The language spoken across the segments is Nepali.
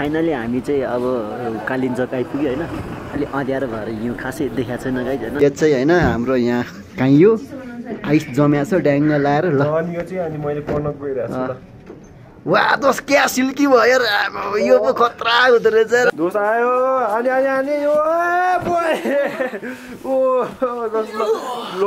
फाइनली हामी चाहिँ अब कालिम्चोक आइपुग्यो होइन। अलिक अँध्यारो भएर हिउँ खासै देखाएको छैन गाइज होइन। यो चाहिँ होइन हाम्रो यहाँ काइयो आइस जम्या छ ड्याङ्ग लाएर ल। अनि यो चाहिँ अनि मैले पढ्न गइरहेको छु ल। वा दोस क्या सिल्की भयो र यो पो खतरा हुँदो रहेछ। दोष आयो अनि अनि अनि यो ए, बोय ओ दोष ल।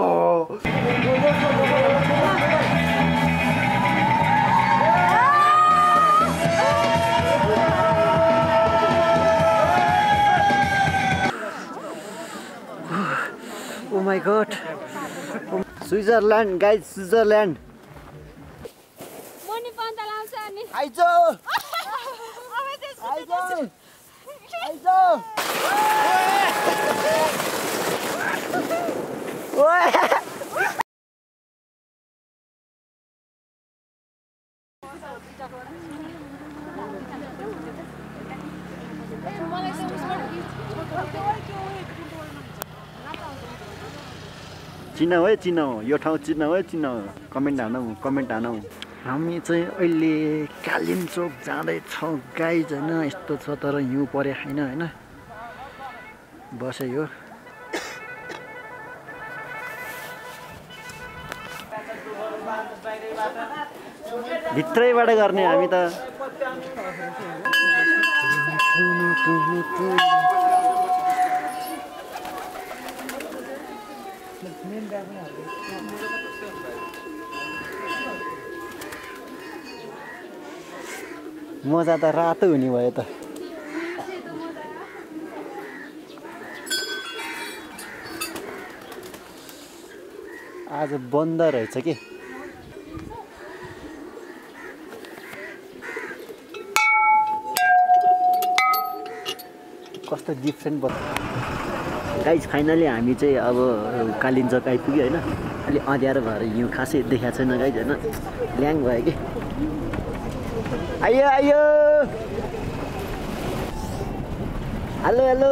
My god Switzerland guys Switzerland आइज चिनाऊ है चिनाऊ। यो ठाउँ चिनाऊ है चिनाऊ। Comment हानौ comment हानौ। हामी चाहिँ अहिले कालिम्चोक जाँदैछौँ गाइज होइन यस्तो छ तर हिउँ परे छैन होइन? बसे यो भित्रैबाट गर्ने हामी त। मजा त रातो हुने भयो त। आज बन्द रहेछ कि? कस्तो डिफ्रेन्ट बस्छ गाइज फाइनली हामी चाहिँ अब कालिम्चोक आइपुग्यो होइन। अलिक अँध्यारो भएर हिउँ खासै देखाएको छैन गाइज होइन। ल्याङ भयो कि? आइयो आइयो। हेलो हेलो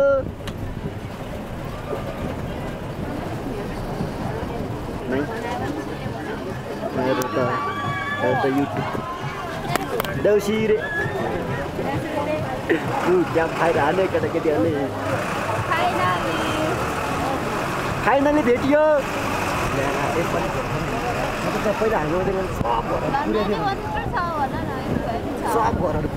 त युट्युब देउसी रे त्यहाँ फाइर हाल्यो केटाकेटीहरूले फाइनली भेटियो पहिला हामी सब घरहरू सब घरहरू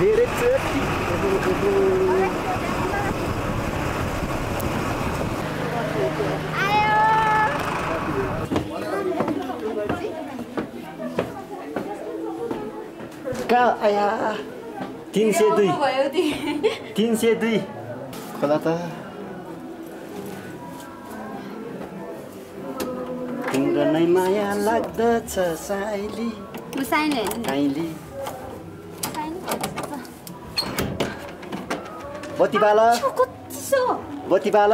धेरै चोटि कहाँ आया तिन सय दुई भयो ती तिन सय दुई खोला त तिम्रो नै माया लाग्दछ साइली काइली बत्ती बाल कति बत्ती बाल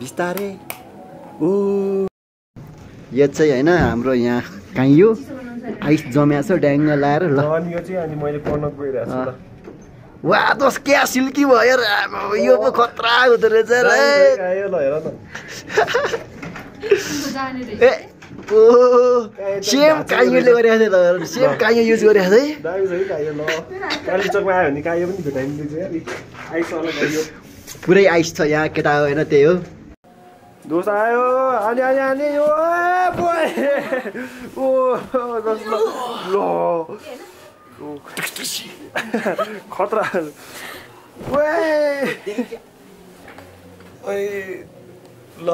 बिस्तारै ऊ यो चाहिँ होइन हाम्रो यहाँ काइयो आइस जम्या छ ड्याङ्ग लाएर ल। अनि यो चाहिँ अनि मैले पढ्न गइरहेको छु ल। वा दोस क्या सिल्की भयो यो पो खतरा हुँदो रहेछ र। आयो ल हेर न ए ओ सेम काइयोले थियो त सेम काइयो युज है। पुरै आइस छ यहाँ केटा हो होइन त्यही हो। दोष आयो अनि अनि बोय ओ दोष ल ओ, खतरा ओए ओए ल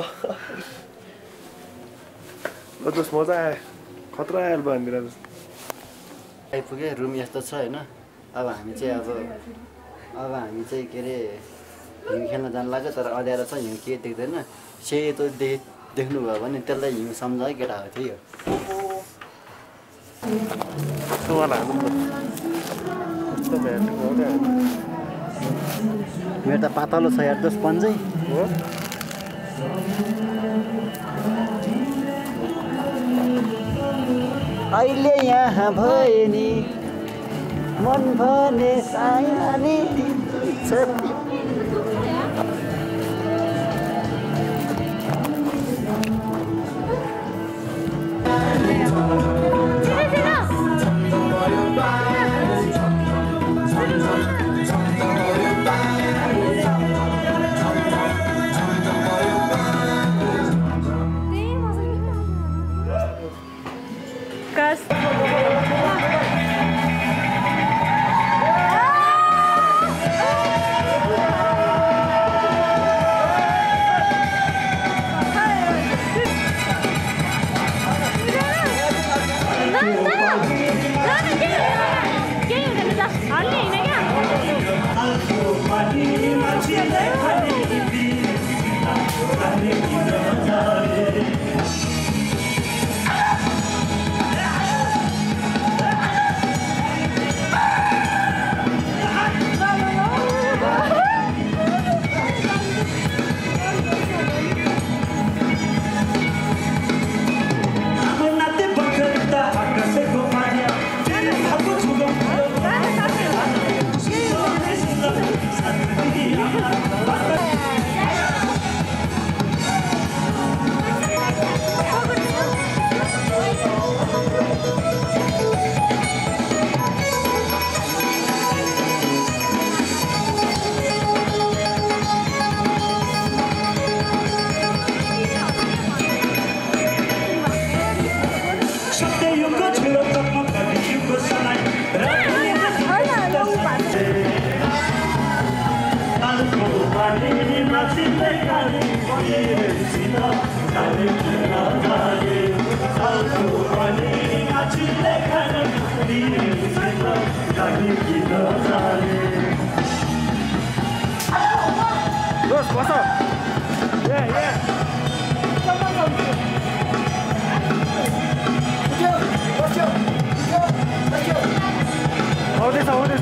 ल दोष मजा आयो खतरा आयो भनिदिएर आइपुग्यो रुम यस्तो छ होइन अब हामी चाहिँ अब अब हामी चाहिँ के अरे हिउँ खेल्न जानु लाग्यो तर अँध्यारो छ हिउँ के देख्दैन। सेतो दे देख्नुभयो भने त्यसलाई हिउँ सम्झ है केटा हो त्यही हो मेरो त पातलो छ यार पन्जै अहिले यहाँ भए नि। मन भने साइनानी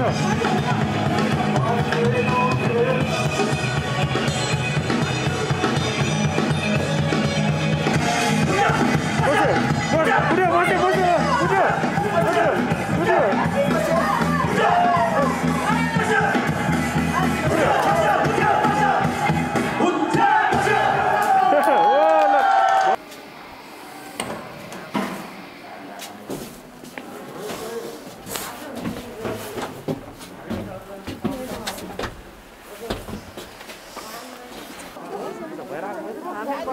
보세요. 보세요. 보세요. 보세요. 보세요. 보세요.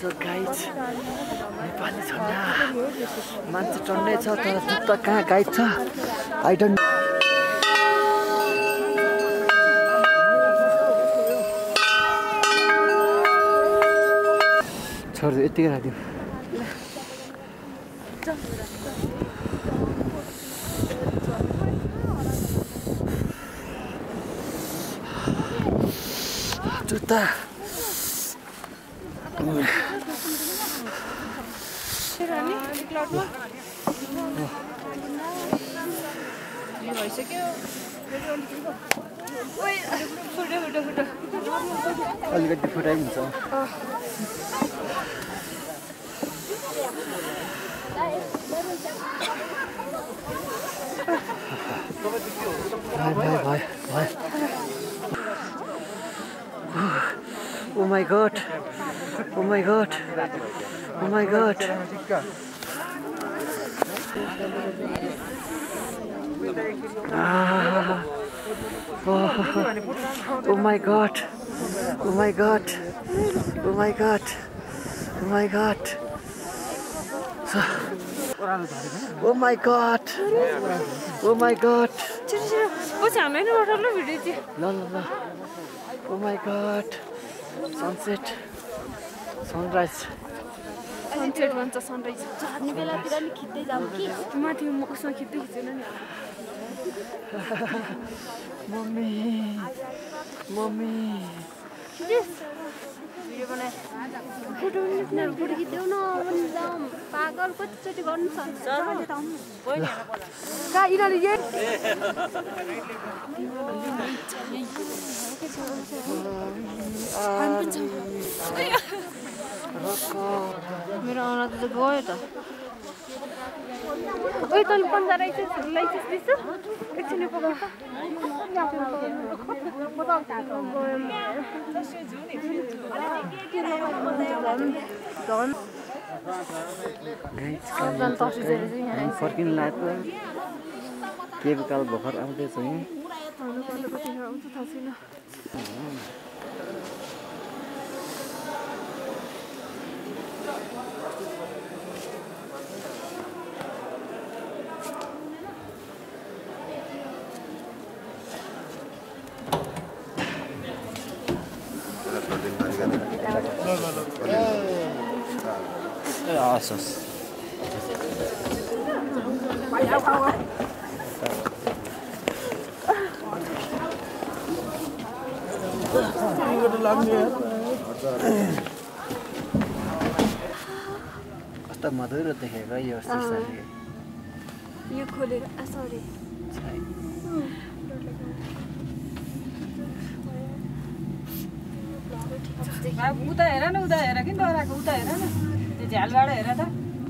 कालिन्छ गाइड नेपाली झन्डा मान्छे चढ्नै छ तर जुत्ता कहाँ गाइड छ आई डोन्ट छोडिदियो यत्तिकै राखिदियो जुत्ता अलिकति भयो भयो भयो भयो Oh my god. Oh my god. Oh my my god. Oh my god. Oh my god. Oh my god. Oh my god. पछि हामीलाई नि उठाउनु ल ल ल ओ my god sunset sunrise sunset भन्छ सनराइज झर्ने बेलातिर नि खिच्दै जाऊ कि माथि म उसँग खिच्दै खिचेन नि मम्मी मम्मी पागल कतिचोटि गर्नु मेरो आउन त गयो त फर्किनु लाग्यो केको काल भर्खर आउँदैछ हस् कस्तो मधुरो देखेको यो यो खोलेर सरी अब उता हेर न उता हेर कि डराएको उता हेर न झ्यालबाट हेर त।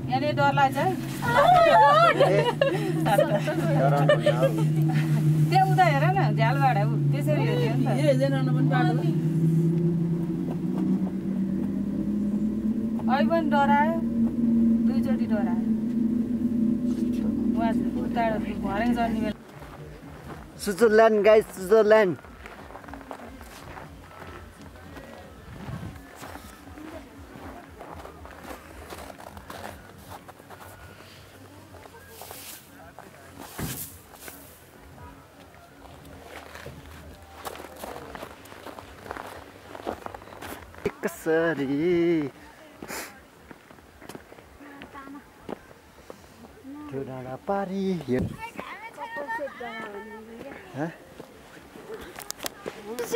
यहाँनिर डर लाग्छ है। त्यहाँ उता हेर न झ्यालबाट ऊ त्यसरी हेर्थ्यो नि त। अहिले पनि डरायो दुईचोटि डरा उहाँ उता भर्याङ चढ्ने बेला। Switzerland guys Switzerland. कसरी त्यो डाँडा पारी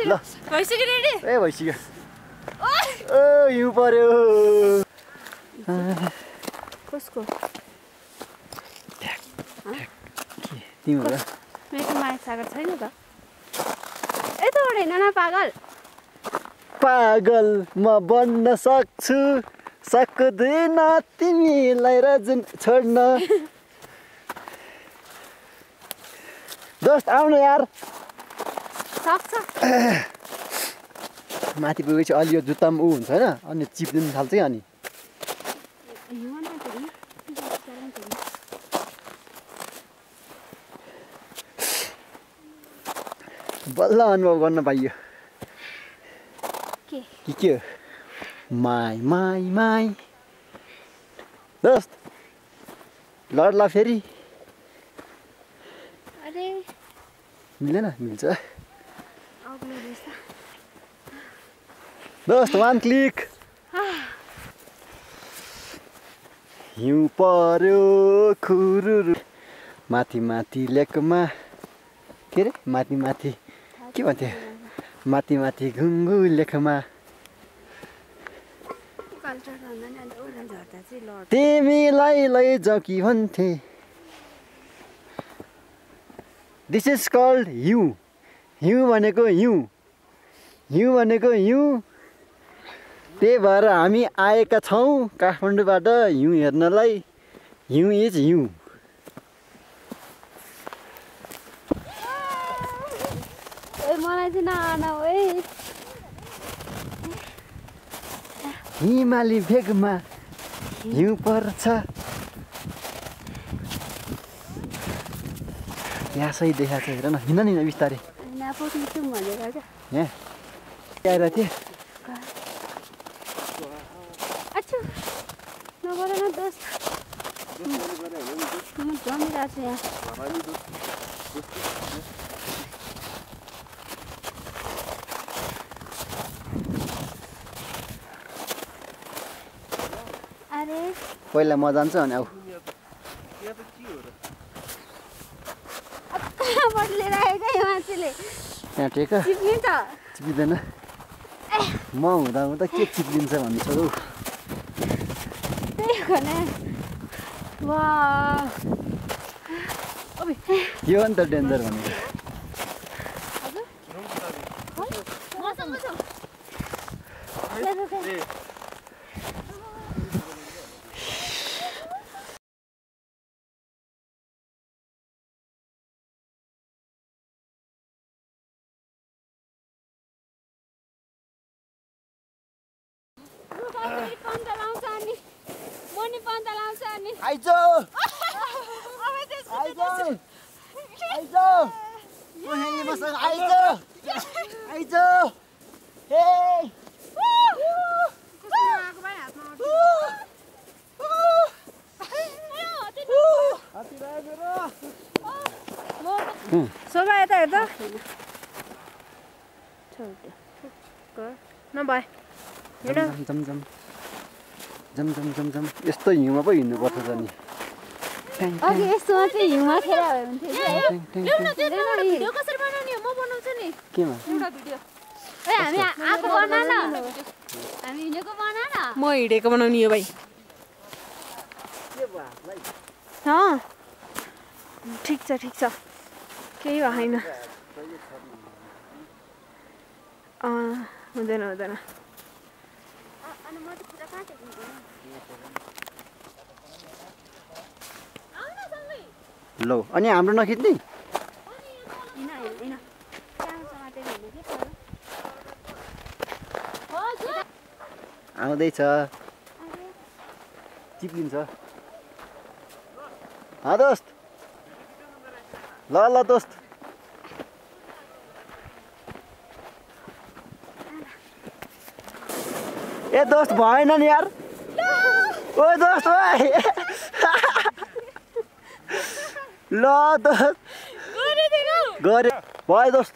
ल ए भइसक्यो ओ हिउँ पर्यो कसको तिम्रो मेरो माया सागर छैन त यताबाट हिँड न पागल पागल म बन्न सक्छु। सक्दैन तिमीलाई रजुन छोड्न। दोस्त आउनु यार। माथि पुगेपछि अलि यो जुत्तामा ऊ हुन्छ होइन अनि चिप्लिनु थाल्छ कि अनि। बल्ल अनुभव गर्न पाइयो। के हो माई माई माई दोस्त लड्ला फेरि अरे। मिलेन? मिल्छ। दोस्त वान क्लिक हिउँ पर्यो खुरुरु। माथि माथि लेकमा। के अरे माथि माथि। के भन्थ्यो? माथि माथि घुङ्गु लेखमा। तिमीलाई लैजाऊ कि भन्थे। दिस इज कल्ड हिउँ हिउँ भनेको हिउँ हिउँ भनेको हिउँ त्यही भएर हामी आएका छौँ काठमाडौँबाट हिउँ हेर्नलाई। हिउँ इज हिउँ हिमाली भेगमा हिउँ पर्छ। यहाँ सही देखाएको छ हेर न हिँड नि बिस्तारै। यहाँ आएर थिएँ जमिरहेको छु यहाँ अरे पहिला म जान्छु अनि आऊ। त्यहाँ टेक चिप्लिँदैन। म हुँदा हुँदा के चिप्लिन्छ भन्ने छ हौ यो नि त डेन्जर भनेको मसँग छ पन्त लाउँछ अनि म नि पन्त लाउँछ अनि आइज अब त्यसपछि आइज आइज हेरी मसँग आइज आइज हे आएको भए हातमा शोभा यता हेर्दा नभए जम जम जम जम यस्तो हिउँमा पो हिँड्नुपर्छ त नि ट्याङ, अघि यस्तोमा चाहिँ हिउँमा खेर भयो हुन्थ्यो ट्याङ, ट्याङ, ट्याङ। भिडियो कसरी बनाउने हो म बनाउँछु नि केमा एउटा भिडियो ए हामी आएको बना न हामी हिँडेको बना न म हिँडेको बनाउने हो भाइ ठिक छ ठिक छ केही भएन हुँदैन हुँदैन अनि म चाहिँ पूजा कहाँ टेक्नु लौ अनि हाम्रो नखिच्ने? आउँदैछ। चिप्लिन्छ। हाँ दोस्त। ल ल दोस्त। ए दोस्त भएन नि यार। ओ दोस्त ओए। ल गरे भयो दोस्त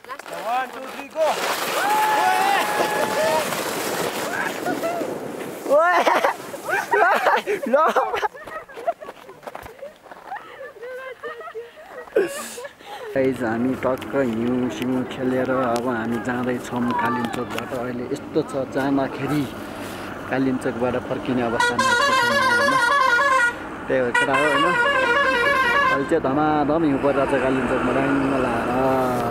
ल हामी टक्क हिउँ सिउँ खेलेर अब हामी जाँदैछौँ कालिम्चोकबाट अहिले यस्तो छ जाँदाखेरि कालिम्चोकबाट फर्किने अवस्थामा त्यही भएर केटा हो होइन? अहिले चाहिँ धमाधम हिउँ परिरहेको छ कालिम्चोकमा डाङ्ग लाएर